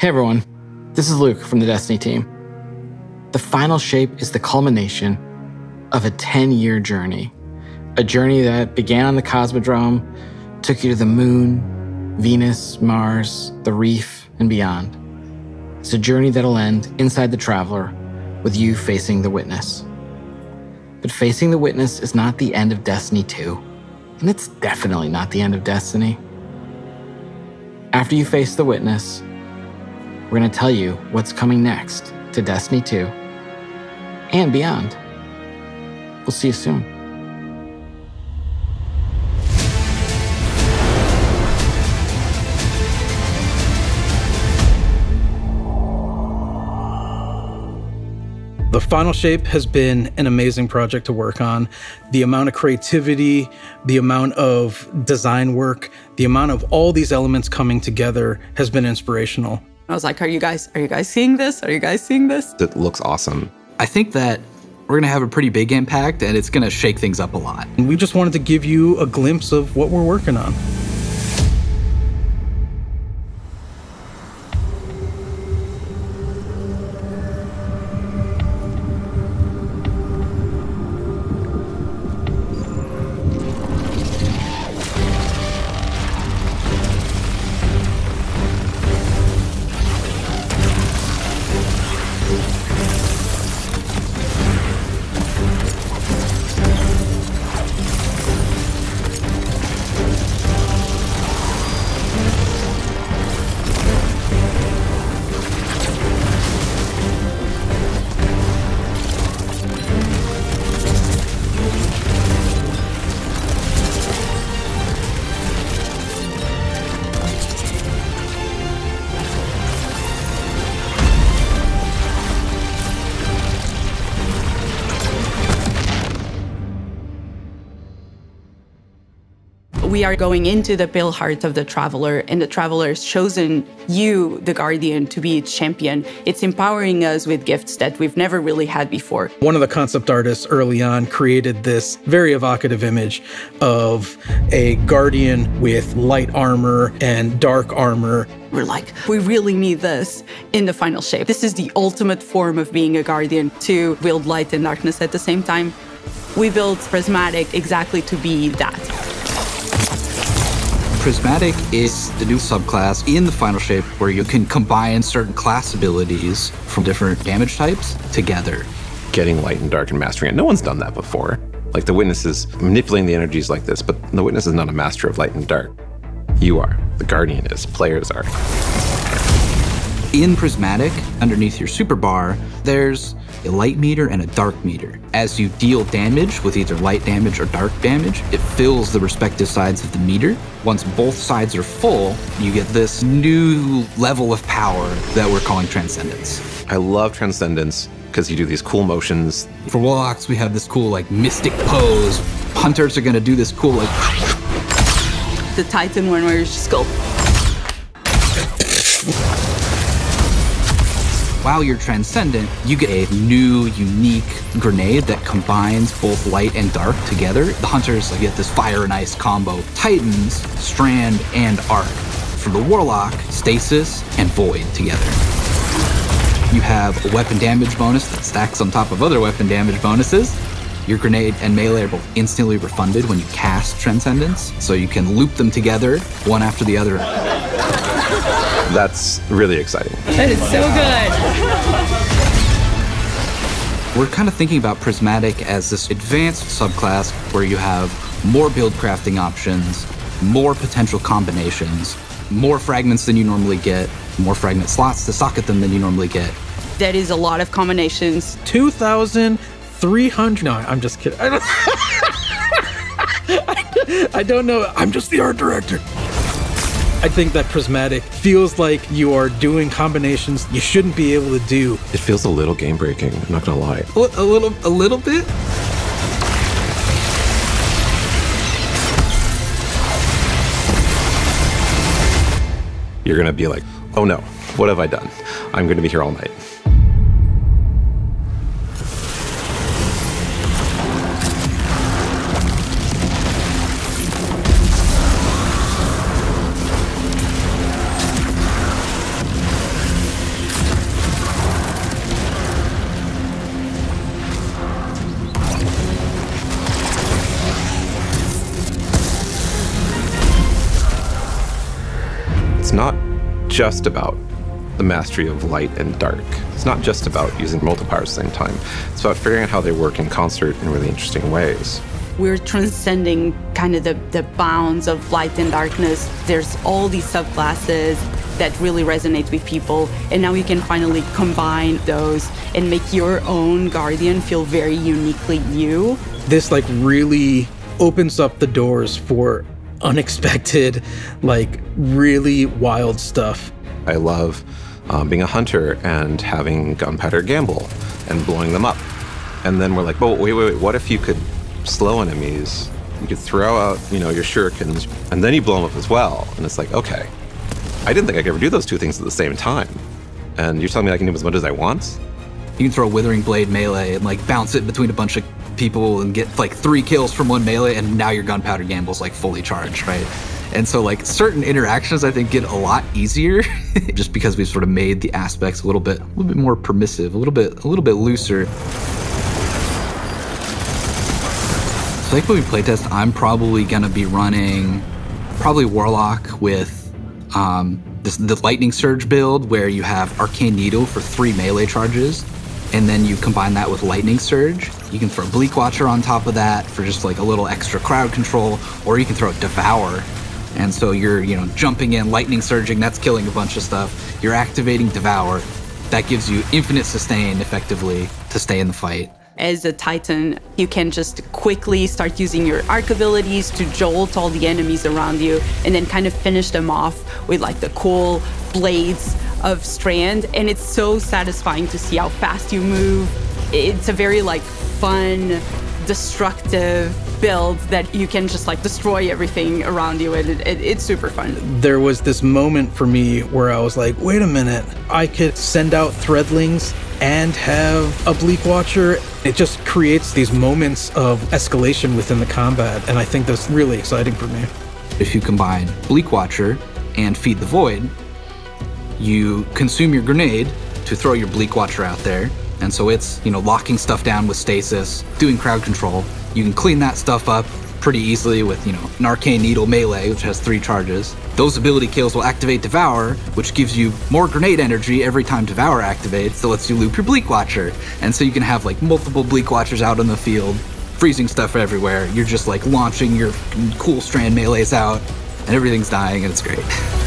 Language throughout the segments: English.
Hey everyone, this is Luke from the Destiny team. The final shape is the culmination of a 10 year journey. A journey that began on the Cosmodrome, took you to the moon, Venus, Mars, the reef, and beyond. It's a journey that'll end inside the Traveler with you facing the Witness. But facing the Witness is not the end of Destiny 2, and it's definitely not the end of Destiny. After you face the Witness, we're going to tell you what's coming next to Destiny 2 and beyond. We'll see you soon. The final shape has been an amazing project to work on. The amount of creativity, the amount of design work, the amount of all these elements coming together has been inspirational. I was like, are you guys are you guys seeing this? Are you guys seeing this? It looks awesome. I think that we're going to have a pretty big impact and it's going to shake things up a lot. We just wanted to give you a glimpse of what we're working on. We are going into the pale heart of the traveler, and the traveler has chosen you, the guardian, to be its champion. It's empowering us with gifts that we've never really had before. One of the concept artists early on created this very evocative image of a guardian with light armor and dark armor. We're like, we really need this in the final shape. This is the ultimate form of being a guardian to wield light and darkness at the same time. We built Prismatic exactly to be that. Prismatic is the new subclass in the final shape where you can combine certain class abilities from different damage types together. Getting light and dark and mastering it. No one's done that before. Like the witness is manipulating the energies like this, but the witness is not a master of light and dark. You are. The guardian is. Players are. In Prismatic, underneath your super bar, there's a light meter and a dark meter. As you deal damage with either light damage or dark damage, it fills the respective sides of the meter. Once both sides are full, you get this new level of power that we're calling Transcendence. I love Transcendence because you do these cool motions. For Warlocks, we have this cool, like, mystic pose. Hunters are gonna do this cool, like. The Titan one where you just go. While you're transcendent, you get a new, unique grenade that combines both light and dark together. The hunters get this fire and ice combo. Titans, strand, and arc. For the warlock, stasis and void together. You have a weapon damage bonus that stacks on top of other weapon damage bonuses. Your grenade and melee are both instantly refunded when you cast Transcendence, so you can loop them together, one after the other. That's really exciting. That is so good. We're kind of thinking about Prismatic as this advanced subclass where you have more build crafting options, more potential combinations, more fragments than you normally get, more fragment slots to socket them than you normally get. That is a lot of combinations. 2,300. No, I'm just kidding. I don't, know. I'm just the art director. I think that Prismatic feels like you are doing combinations you shouldn't be able to do. It feels a little game breaking, I'm not gonna lie. A, a little a little bit? You're gonna be like, oh no, what have I done? I'm gonna be here all night. Just about the mastery of light and dark. It's not just about using multipliers at the same time. It's about figuring out how they work in concert in really interesting ways. We're transcending kind of the, the bounds of light and darkness. There's all these subclasses that really resonate with people. And now you can finally combine those and make your own Guardian feel very uniquely you. This like really opens up the doors for unexpected, like really wild stuff. I love um, being a hunter and having gunpowder gamble and blowing them up. And then we're like, oh, wait, wait, wait, what if you could slow enemies? You could throw out, you know, your shurikens and then you blow them up as well. And it's like, okay, I didn't think I could ever do those two things at the same time. And you're telling me I can do as much as I want? You can throw a Withering Blade melee and like bounce it between a bunch of people and get like three kills from one melee, and now your Gunpowder Gamble's like fully charged, right? And so, like, certain interactions I think get a lot easier just because we've sort of made the aspects a little bit, a little bit more permissive, a little bit, a little bit looser. So, like, when we playtest, I'm probably gonna be running probably Warlock with um, this, the Lightning Surge build where you have Arcane Needle for three melee charges, and then you combine that with Lightning Surge. You can throw Bleak Watcher on top of that for just like a little extra crowd control, or you can throw Devour and so you're, you know, jumping in, lightning surging, that's killing a bunch of stuff. You're activating Devour. That gives you infinite sustain effectively to stay in the fight. As a Titan, you can just quickly start using your arc abilities to jolt all the enemies around you and then kind of finish them off with like the cool blades of Strand. And it's so satisfying to see how fast you move. It's a very like fun, destructive build that you can just like destroy everything around you and it, it, it's super fun. There was this moment for me where i was like wait a minute. I could send out threadlings and have a bleak watcher. It just creates these moments of escalation within the combat and i think that's really exciting for me. If you combine bleak watcher and feed the void you consume your grenade to throw your bleak watcher out there and so it's, you know, locking stuff down with stasis, doing crowd control. You can clean that stuff up pretty easily with, you know, an arcane needle melee, which has three charges. Those ability kills will activate Devour, which gives you more grenade energy every time Devour activates, so lets you loop your Bleak Watcher. And so you can have like multiple Bleak Watchers out in the field, freezing stuff everywhere. You're just like launching your cool strand melees out, and everything's dying, and it's great.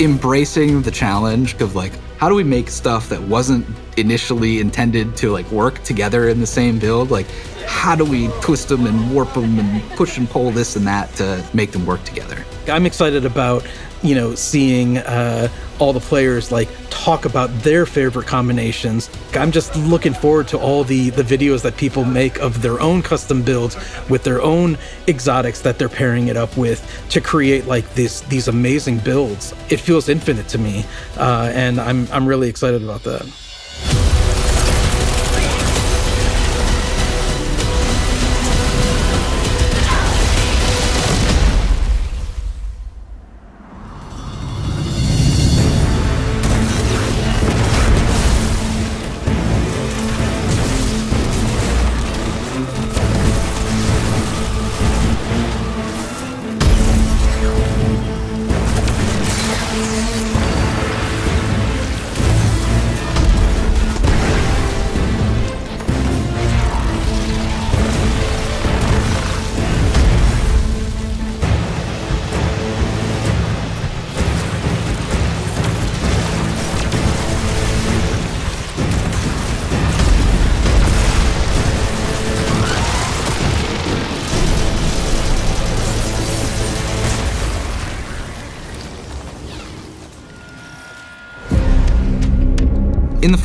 embracing the challenge of like how do we make stuff that wasn't initially intended to like work together in the same build? Like how do we twist them and warp them and push and pull this and that to make them work together? I'm excited about you know seeing uh, all the players like talk about their favorite combinations. I'm just looking forward to all the the videos that people make of their own custom builds with their own exotics that they're pairing it up with to create like this these amazing builds. It feels infinite to me, uh, and I'm I'm really excited about that.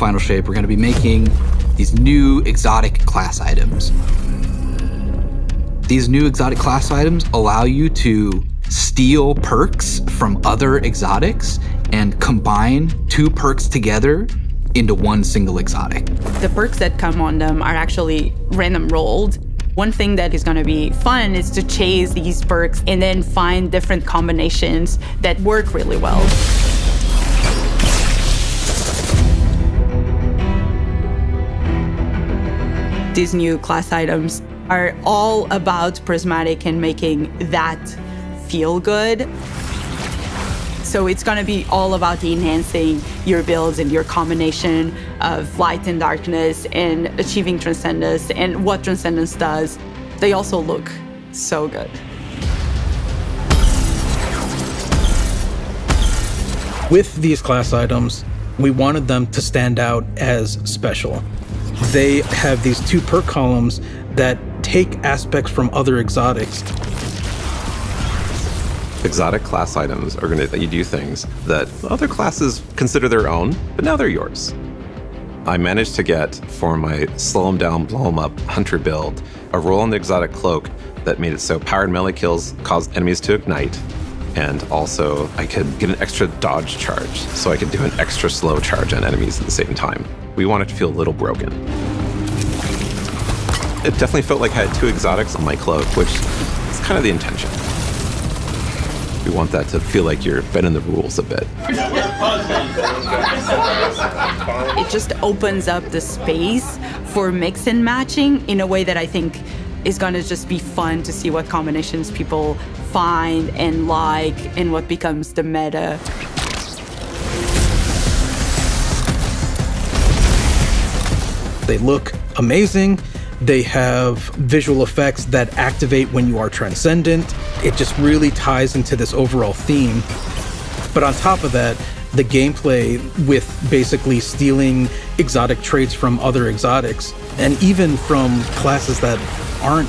Final shape, we're going to be making these new exotic class items. These new exotic class items allow you to steal perks from other exotics and combine two perks together into one single exotic. The perks that come on them are actually random rolled. One thing that is going to be fun is to chase these perks and then find different combinations that work really well. These new class items are all about prismatic and making that feel good. So it's going to be all about enhancing your builds and your combination of light and darkness and achieving transcendence and what transcendence does. They also look so good. With these class items, we wanted them to stand out as special. They have these two perk columns that take aspects from other exotics exotic class items are going to let you do things that other classes consider their own, but now they're yours. I managed to get for my slow them down, blow them up hunter build a roll on the exotic cloak that made it so powered melee kills caused enemies to ignite, and also I could get an extra dodge charge, so I could do an extra slow charge on enemies at the same time. We wanted to feel a little broken. It definitely felt like I had two exotics on my cloak, which is kind of the intention. We want that to feel like you're bending the rules a bit. It just opens up the space for mix and matching in a way that I think is going to just be fun to see what combinations people find and like and what becomes the meta. They look amazing. They have visual effects that activate when you are transcendent. It just really ties into this overall theme. But on top of that, the gameplay with basically stealing exotic traits from other exotics and even from classes that aren't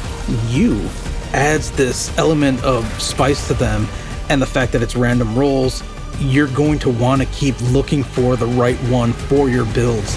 you adds this element of spice to them and the fact that it's random rolls you're going to want to keep looking for the right one for your builds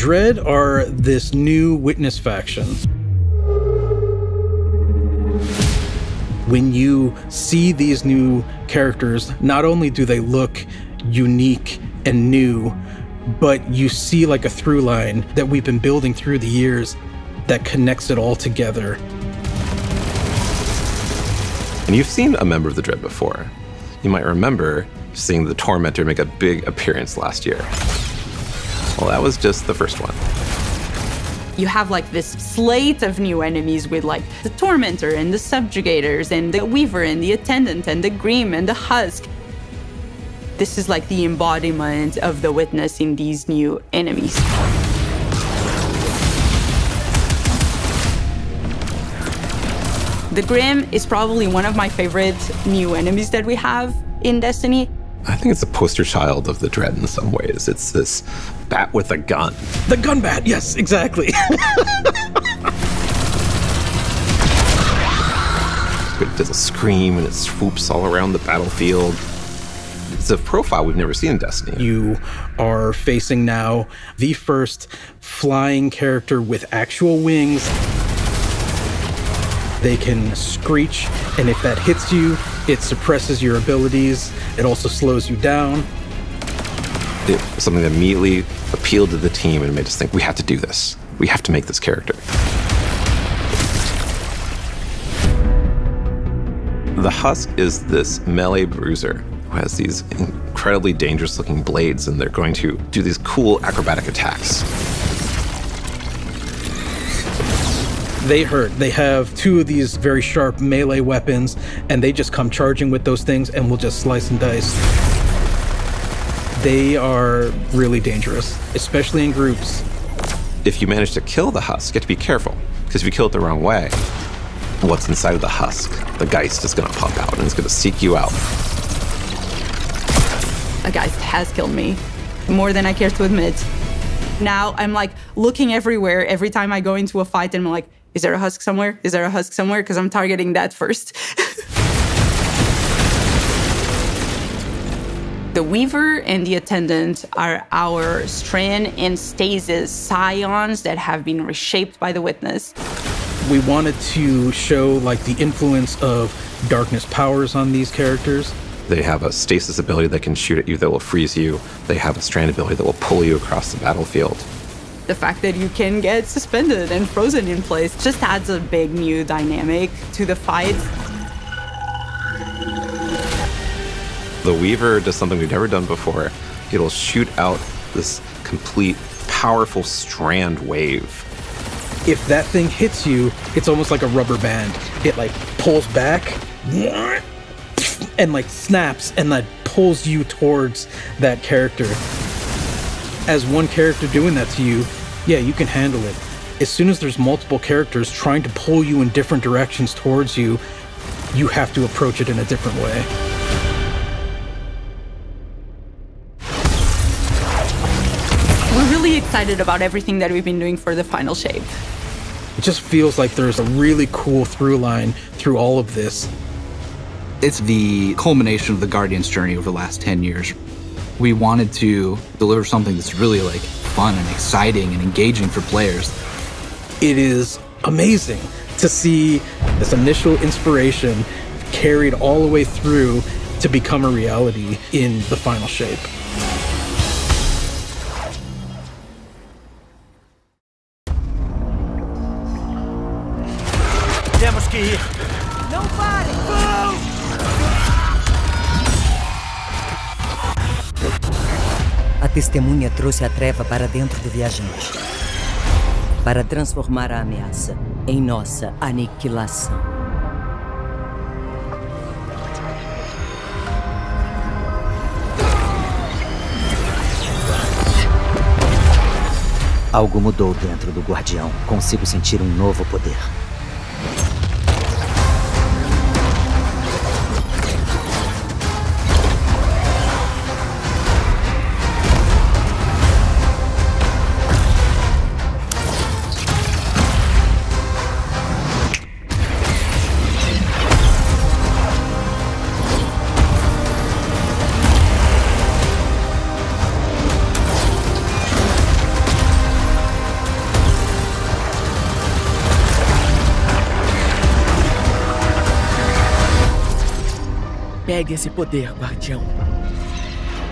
Dread are this new witness faction. When you see these new characters, not only do they look unique and new, but you see like a through line that we've been building through the years that connects it all together. And you've seen a member of the Dread before. You might remember seeing the Tormentor make a big appearance last year. Well, that was just the first one. You have like this slate of new enemies with like the Tormentor and the Subjugators and the Weaver and the Attendant and the Grim and the Husk. This is like the embodiment of the Witness in these new enemies. The Grim is probably one of my favorite new enemies that we have in Destiny. I think it's a poster child of the Dread in some ways. It's this bat with a gun. The gun bat, yes, exactly. it does a scream and it swoops all around the battlefield. It's a profile we've never seen in Destiny. You are facing now the first flying character with actual wings. They can screech, and if that hits you, it suppresses your abilities. It also slows you down. It was something that immediately appealed to the team and made us think we have to do this. We have to make this character. The Husk is this melee bruiser who has these incredibly dangerous looking blades, and they're going to do these cool acrobatic attacks. They hurt. They have two of these very sharp melee weapons, and they just come charging with those things and will just slice and dice. They are really dangerous, especially in groups. If you manage to kill the husk, you have to be careful, because if you kill it the wrong way, what's inside of the husk, the Geist is going to pop out and it's going to seek you out. A Geist has killed me, more than I care to admit. Now I'm like looking everywhere every time I go into a fight and I'm like, Is there a husk somewhere? Is there a husk somewhere? Because I'm targeting that first. the Weaver and the Attendant are our Strand and Stasis scions that have been reshaped by the Witness. We wanted to show like the influence of darkness powers on these characters. They have a stasis ability that can shoot at you that will freeze you. They have a strand ability that will pull you across the battlefield. The fact that you can get suspended and frozen in place just adds a big new dynamic to the fight. The Weaver does something we've never done before. It'll shoot out this complete, powerful strand wave. If that thing hits you, it's almost like a rubber band. It like pulls back and like snaps and that pulls you towards that character. As one character doing that to you, yeah, you can handle it. As soon as there's multiple characters trying to pull you in different directions towards you, you have to approach it in a different way. We're really excited about everything that we've been doing for the final shape. It just feels like there's a really cool through line through all of this. It's the culmination of the Guardian's journey over the last 10 years. We wanted to deliver something that's really like fun and exciting and engaging for players. It is amazing to see this initial inspiration carried all the way through to become a reality in the final shape. A testemunha trouxe a treva para dentro do viajante para transformar a ameaça em nossa aniquilação. Algo mudou dentro do guardião. Consigo sentir um novo poder. Pegue esse poder, guardião.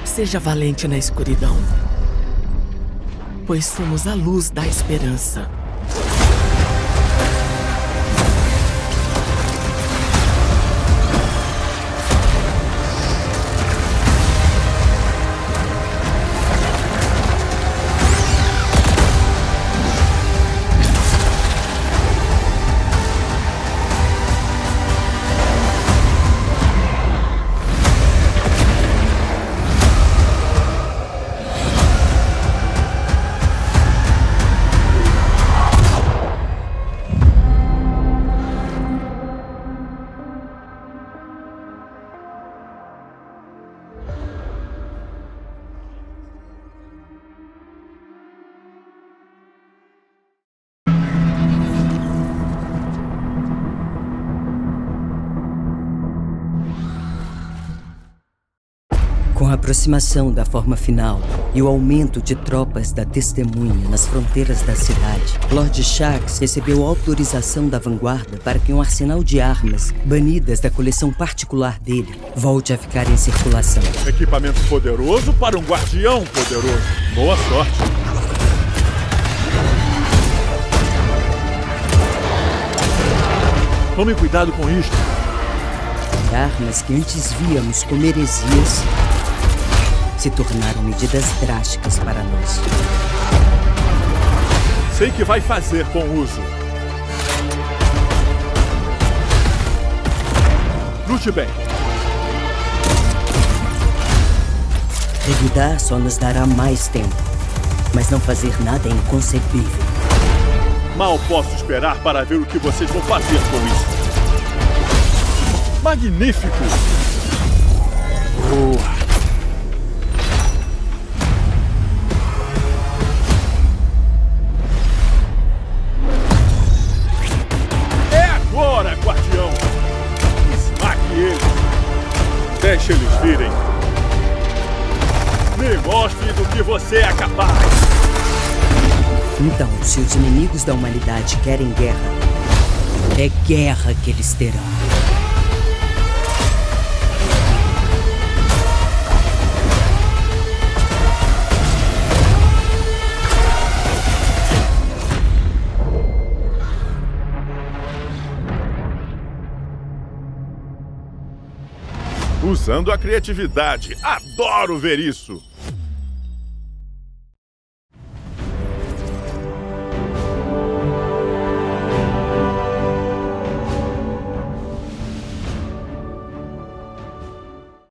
Seja valente na escuridão. Pois somos a luz da esperança. Com a aproximação da forma final e o aumento de tropas da testemunha nas fronteiras da cidade, Lord Shax recebeu autorização da vanguarda para que um arsenal de armas, banidas da coleção particular dele, volte a ficar em circulação. Equipamento poderoso para um guardião poderoso. Boa sorte. Tome cuidado com isto. Armas que antes víamos como heresias se tornaram medidas drásticas para nós. Sei que vai fazer com o uso. Lute bem. Revidar só nos dará mais tempo, mas não fazer nada é inconcebível. Mal posso esperar para ver o que vocês vão fazer com isso. Magnífico! Então, se os inimigos da humanidade querem guerra, é guerra que eles terão. Usando a criatividade. Adoro ver isso!